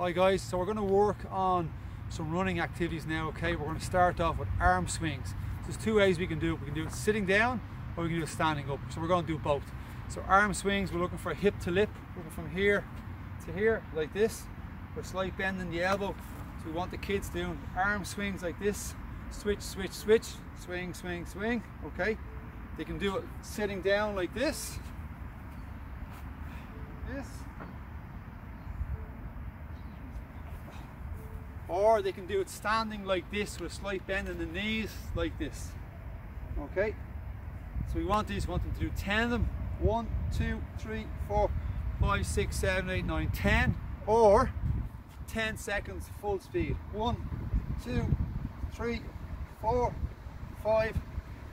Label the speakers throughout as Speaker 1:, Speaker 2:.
Speaker 1: Hi guys, so we're going to work on some running activities now, okay? We're going to start off with arm swings. So there's two ways we can do it. We can do it sitting down or we can do it standing up. So we're going to do both. So arm swings, we're looking for hip to lip, looking from here to here, like this, with slight bend in the elbow. So we want the kids doing arm swings like this, switch, switch, switch, swing, swing, swing, okay? They can do it sitting down like this, this, or they can do it standing like this with a slight bend in the knees like this. Okay? So we want these we want them to do 10 of them. 1 2 3 4 5 6 7 8 9 10 or 10 seconds full speed. 1 2 3 4 5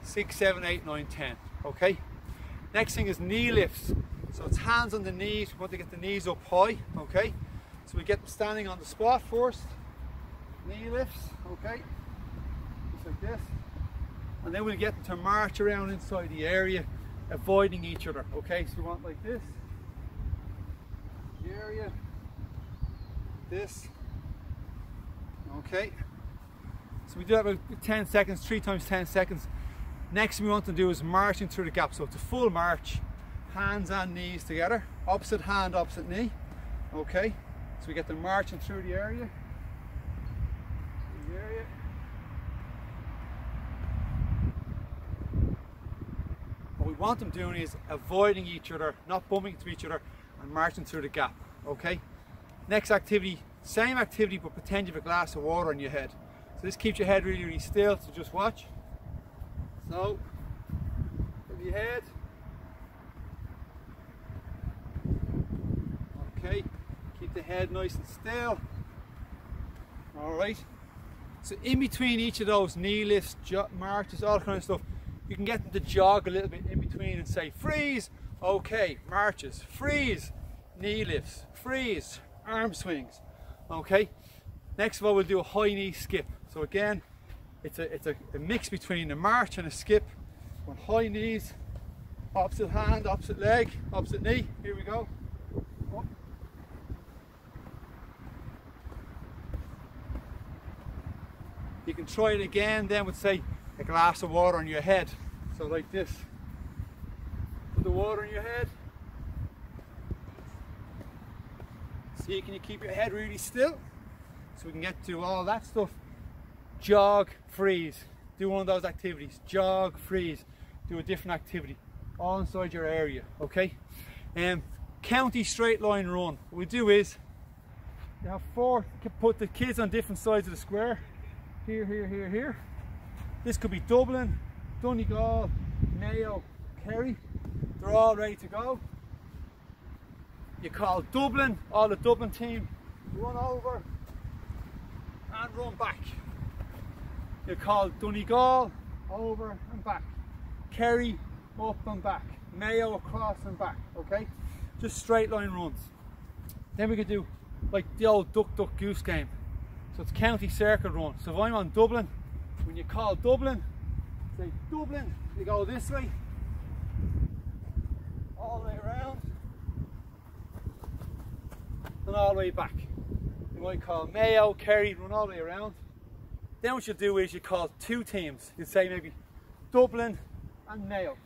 Speaker 1: 6 7 8 9 10 okay? Next thing is knee lifts. So it's hands on the knees. We want to get the knees up high. Okay? So we get them standing on the spot first knee lifts, okay, just like this. And then we'll get to march around inside the area, avoiding each other, okay? So we want like this, the area, this, okay? So we do that about 10 seconds, three times 10 seconds. Next we want to do is marching through the gap. So it's a full march, hands and knees together, opposite hand, opposite knee, okay? So we get them marching through the area. What we want them doing is avoiding each other, not bumping into each other and marching through the gap, okay? Next activity, same activity but pretend you have a glass of water on your head. So this keeps your head really, really still, so just watch. So, with your head. Okay, keep the head nice and still. All right. So in between each of those knee lifts, marches, all kind of stuff, you can get them to jog a little bit in between and say freeze, okay, marches, freeze, knee lifts, freeze, arm swings, okay. Next of all, we'll do a high knee skip. So again, it's a, it's a, a mix between a march and a skip. On high knees, opposite hand, opposite leg, opposite knee. Here we go. You can try it again then with say glass of water on your head. So like this. Put the water on your head. See, can you keep your head really still? So we can get to all that stuff. Jog, freeze. Do one of those activities. Jog, freeze. Do a different activity. All inside your area, okay? Um, county straight line run. What we do is, you have four, put the kids on different sides of the square here, here, here, here. This could be Dublin, Donegal, Mayo, Kerry. They're all ready to go. You call Dublin, all the Dublin team, run over and run back. You call Donegal, over and back. Kerry, up and back. Mayo, across and back, okay? Just straight line runs. Then we could do like the old duck, duck, goose game. So it's county circuit run. So if I'm on Dublin, when you call Dublin, say Dublin, you go this way, all the way around, and all the way back. You might call Mayo, Kerry, run all the way around. Then what you do is you call two teams. You say maybe Dublin and Mayo.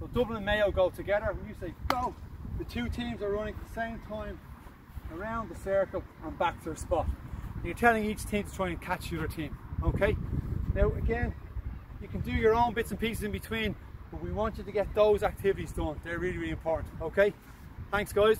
Speaker 1: So Dublin and Mayo go together. When you say go, the two teams are running at the same time around the circle and back to their spot. You're telling each team to try and catch the other team, okay? Now again, you can do your own bits and pieces in between, but we want you to get those activities done. They're really, really important, okay? Thanks guys.